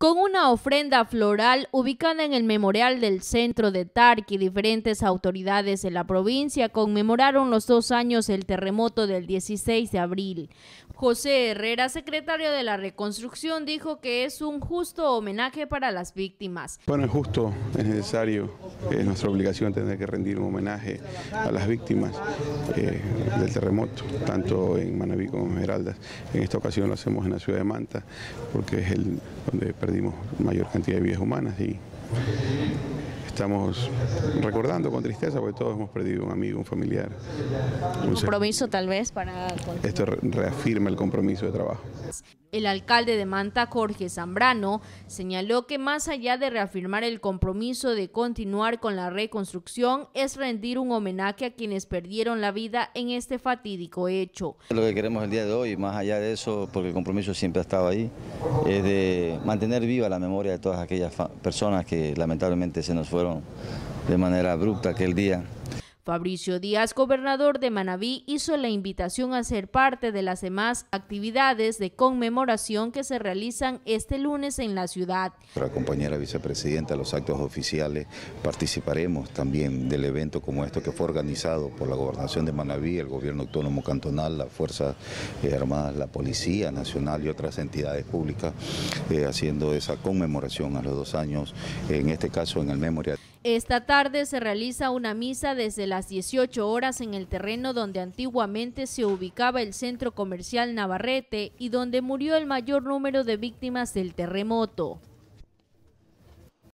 Con una ofrenda floral ubicada en el memorial del centro de Tarqui, diferentes autoridades de la provincia conmemoraron los dos años del terremoto del 16 de abril. José Herrera, secretario de la Reconstrucción, dijo que es un justo homenaje para las víctimas. Bueno, es justo, es necesario, es nuestra obligación tener que rendir un homenaje a las víctimas eh, del terremoto, tanto en Manaví como en Esmeraldas. En esta ocasión lo hacemos en la ciudad de Manta, porque es el donde perdimos mayor cantidad de vidas humanas y estamos recordando con tristeza porque todos hemos perdido un amigo, un familiar. Un compromiso tal vez para... Esto reafirma el compromiso de trabajo. El alcalde de Manta, Jorge Zambrano, señaló que más allá de reafirmar el compromiso de continuar con la reconstrucción, es rendir un homenaje a quienes perdieron la vida en este fatídico hecho. Lo que queremos el día de hoy, más allá de eso, porque el compromiso siempre ha estado ahí, es de mantener viva la memoria de todas aquellas personas que lamentablemente se nos fueron de manera abrupta aquel día. Fabricio Díaz, gobernador de Manabí, hizo la invitación a ser parte de las demás actividades de conmemoración que se realizan este lunes en la ciudad. Nuestra compañera vicepresidenta, los actos oficiales, participaremos también del evento como esto que fue organizado por la gobernación de Manabí, el gobierno autónomo cantonal, las Fuerzas eh, Armadas, la Policía Nacional y otras entidades públicas, eh, haciendo esa conmemoración a los dos años, en este caso en el Memorial. Esta tarde se realiza una misa desde las 18 horas en el terreno donde antiguamente se ubicaba el centro comercial Navarrete y donde murió el mayor número de víctimas del terremoto.